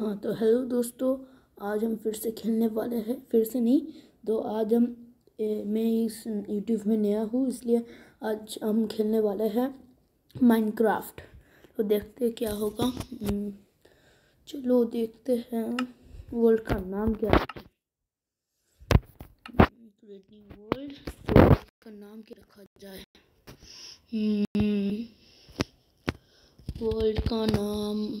हाँ तो हेलो दोस्तों आज हम फिर से खेलने वाले हैं फिर से नहीं तो आज हम ए, मैं इस यूट्यूब में नया हूँ इसलिए आज हम खेलने वाले हैं माइनक्राफ्ट तो देखते हैं क्या होगा। हम्म, चलो देखते हैं वर्ल्ड का नाम क्या है? वर्ल्ड का नाम क्या रखा जाए? वर्ल्ड हम्म, का नाम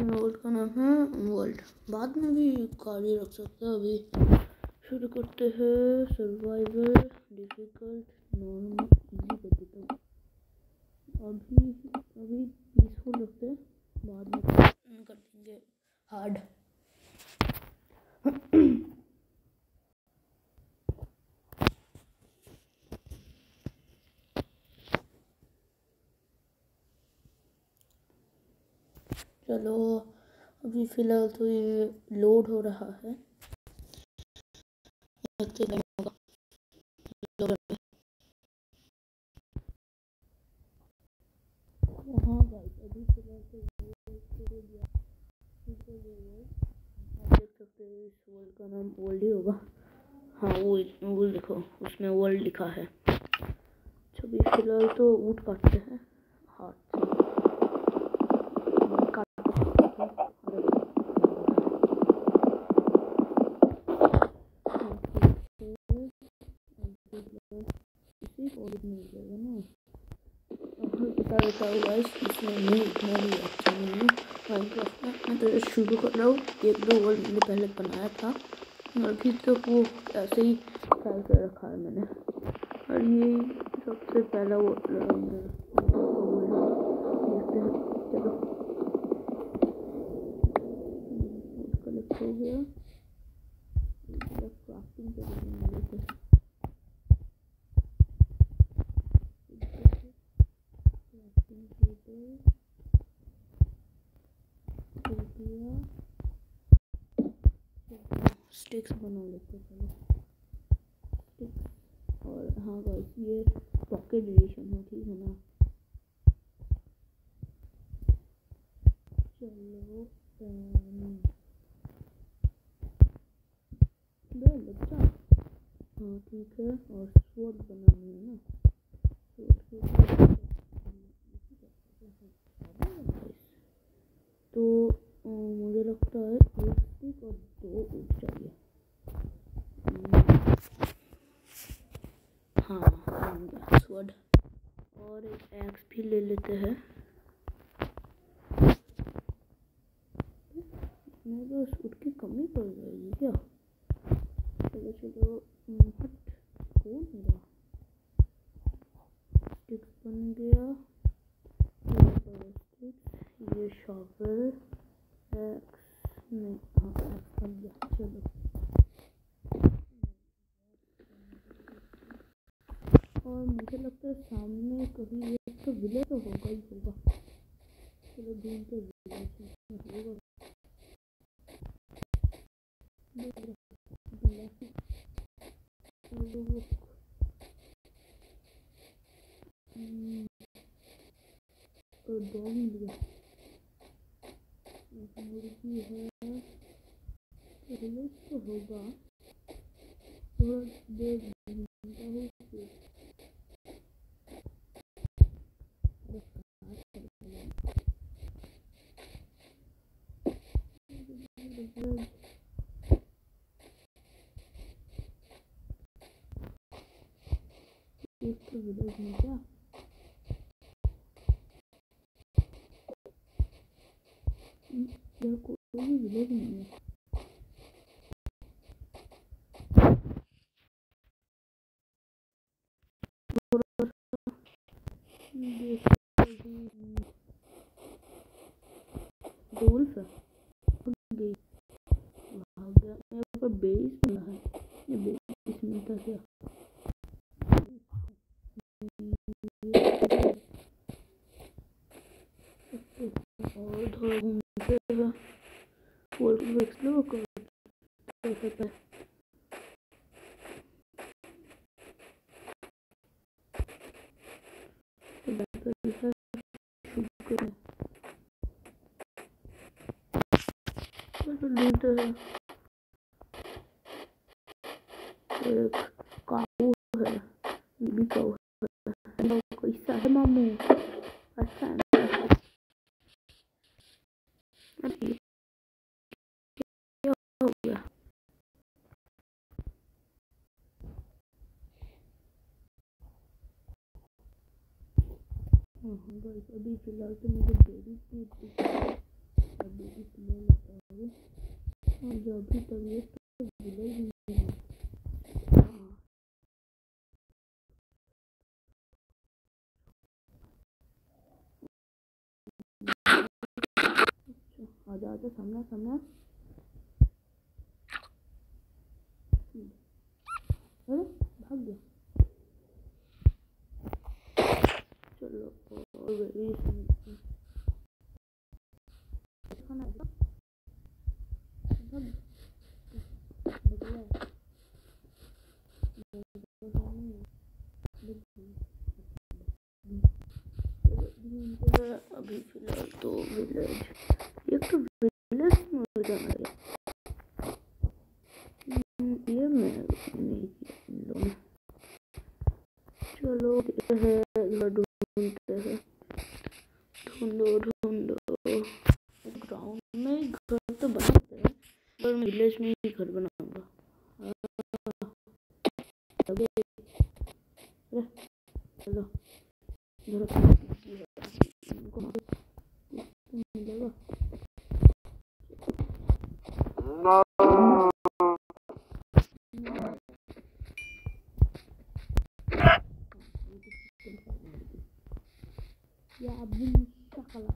वर्ल्ड का नाम है वोल्ट बाद में भी गाड़ी रख सकते हैं, अभी शुरू करते हैं। सर्वाइवल डिफ़िकल्ट नॉर्मल इजी कर अभी अभी पीसफुल रखते हैं, बाद में कर देंगे। हार्ड चलो, अभी फ़िलहाल तो ये लोड हो रहा है। हाँ तो इस वर्ल्ड का नाम वर्ल्ड ही होगा। हाँ वो वो देखो, उसमें वर्ल्ड लिखा है। अच्छा फ़िलहाल तो ऊट काटते हैं। हाथ बता देता हूँ गाइस इसमें नहीं भी अच्छा नहीं है माइनक्राफ्ट में मैं तो शुरू कर रहा हूँ एक दो वर्ल्ड मैंने पहले बनाया था और अभी तो वो ऐसे ही डाल कर रखा है मैंने और ये सबसे पहला वो देखते हैं चलो हो गया क्राफ्टिंग स्टिक्स बना लेते स्टिक्स और हाँ गाइस ये पॉकेट एडिशन है, ठीक है ना? चलो बच्चा। हाँ ठीक है। और स्वord बनानी है ना? तो मुझे लगता है एक स्टिक और दो ऊट चाहिए हाँ स्वर्ड और एक एक्स भी ले लेते हैं मेरे पास सूट की कमी पड़ जाएगी क्या? चलो चलो हट, कौन मेरा? स्टिक्स बन गया। ये शॉवल एक्स नहीं हाँ एक्स बन गया चलो और मुझे लगता है सामने कहीं एक तो विलेज तो होगा ही होगा चलो ढूंढते विलेज होगा दो मिल मुर्गी है रिलीज़ तो होगा थोड़ा देर एक तो विलेज में gibi gözünüzde. Yok olduğu bile bilmiyor. Golfe. ढूंढते हैं एक काऊ है, भी काऊ है। कैसा है मामू अच्छा है। हो अभी फ़िलहाल तो मुझे बेबी अभी इसमें लगता है। जो अभी तबीयत तो बिगड़ ही आजा आजा सामने सामने अरे भाग गया चलो और वेरी खाना है भाग निकला अभी फ़िलहाल तो विलेज एक तो विलेज में जाना है। हम्म, ये मैं नहीं किया चलो हैं ढूंढते हैं। ढूंढो ढूंढो। ग्राउंड में घर तो बनाते हैं पर मैं विलेज में ही घर बनाऊँगा। चलो। Ya abim kalau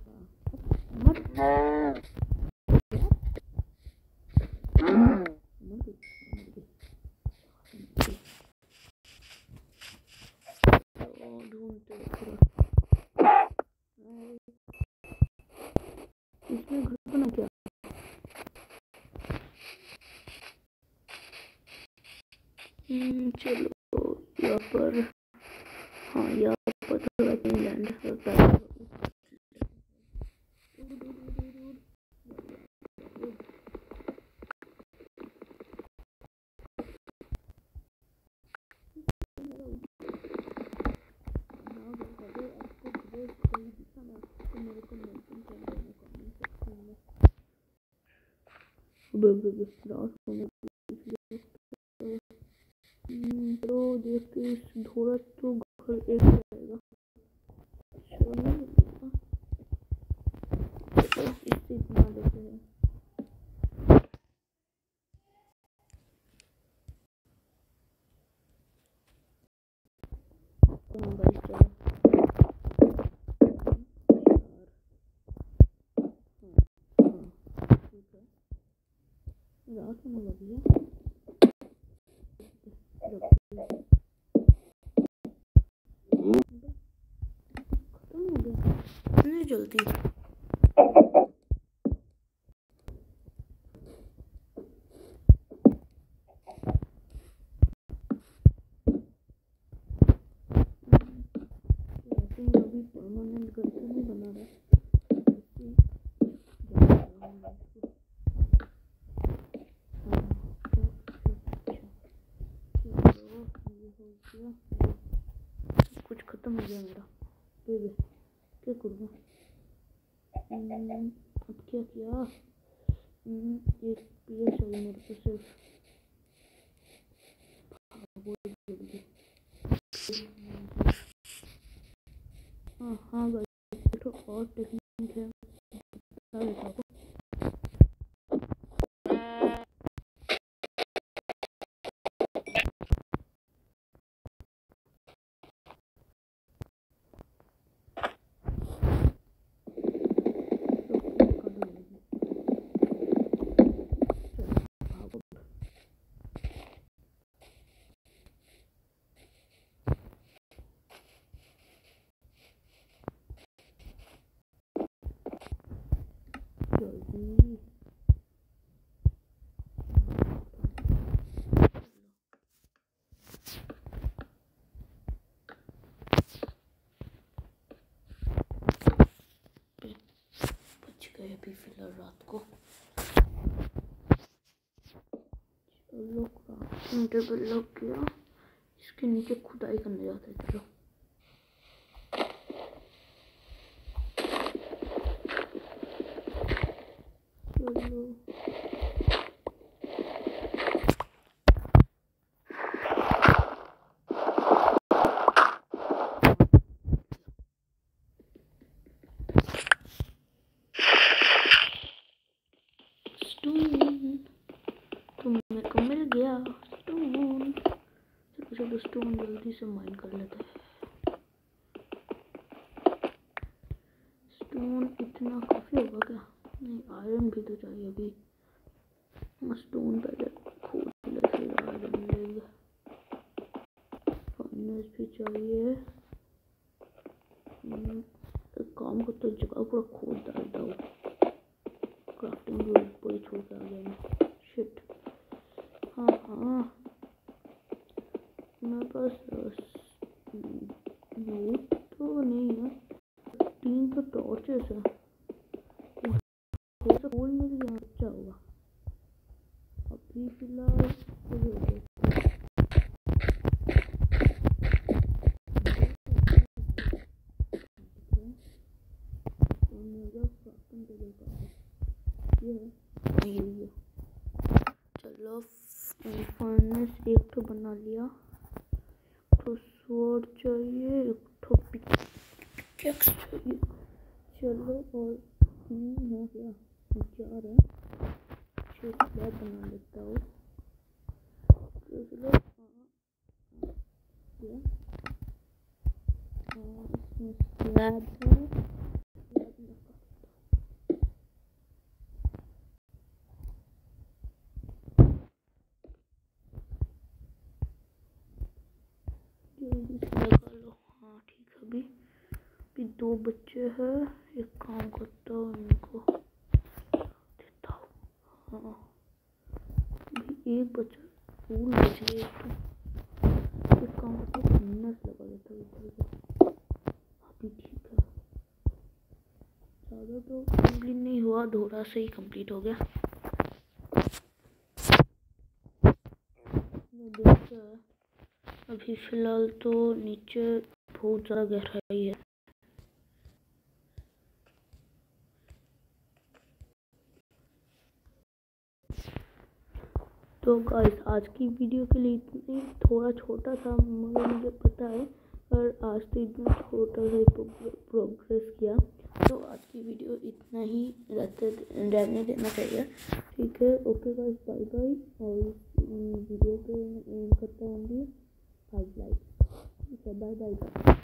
Oh, don't do it. चलो यहाँ पर हाँ यहाँ पर थोड़ा कहीं लैंड होता है तो देखते इस थोड़ा तो घर एक जाएगा इससे इतना देते हैं। रात होने लगी है खत्म हो गया इतनी जल्दी वैसे मैं अभी परमानेंट घर तो नहीं बना रहा ऐसे ही जा रहा हूँ मैं इसको। हाँ, अच्छा, अच्छा, चलो, ये हो गया सब कुछ खत्म हो गया मेरा फिर क्या करूँगा हम्म, अब क्या किया हम्म, एक प्लेयर चाहिए मेरे को सिर्फ़ हाँ, वो जल्दी हाँ हाँ गाइस एक तो और टेक्निक है बता देता हूँ तो दिखा दूँ किया रात को। चलो टेबल लग इसके नीचे खुदाई करने जाते चलो। स्टोन जल्दी से माइन कर लेते हैं। स्टोन इतना काफ़ी होगा क्या? नहीं आयरन भी तो चाहिए अभी। स्टोन पहले खोल ले फिर आयरन लेंगे। फाइनस भी चाहिए। हम्म, एक काम करते जगह पूरा खोद डालता हूँ। क्राफ्टिंग भी ऊपर छोड़ के आ गया शिट हाँ हाँ मेरे पास वो तो नहीं है तीन तो टॉर्चेस है थोड़ा सा फूल मिल गया अच्छा होगा अभी फ़िलहाल चलो फर्नेस एक तो बना लिया। तो स्वord चाहिए, एक तो पिकेक्स चाहिए। चलो, और तीन हो गया। चार है। छः बना लेता हूँ? चलो इसमें स्लैब है जल्दी से लगा लो हाँ ठीक है अभी अभी दो बच्चे हैं एक काम करता हूँ इनको देता हूँ हाँ अभी एक बच्चा अभी तो नहीं हुआ थोड़ा सा ही कंप्लीट हो गया अभी फ़िलहाल तो नीचे बहुत ज़्यादा गहराई तो गाइस आज की वीडियो के लिए इतनी थोड़ा छोटा था मगर मुझे पता है पर आज तो इतना छोटा सा प्रोग्रेस किया। तो आज की वीडियो इतना ही, रहते, रहने देना चाहिए। ठीक है ओके गाइस बाय बाय और वीडियो पे करता हूँ ठीक है बाय बाय बाय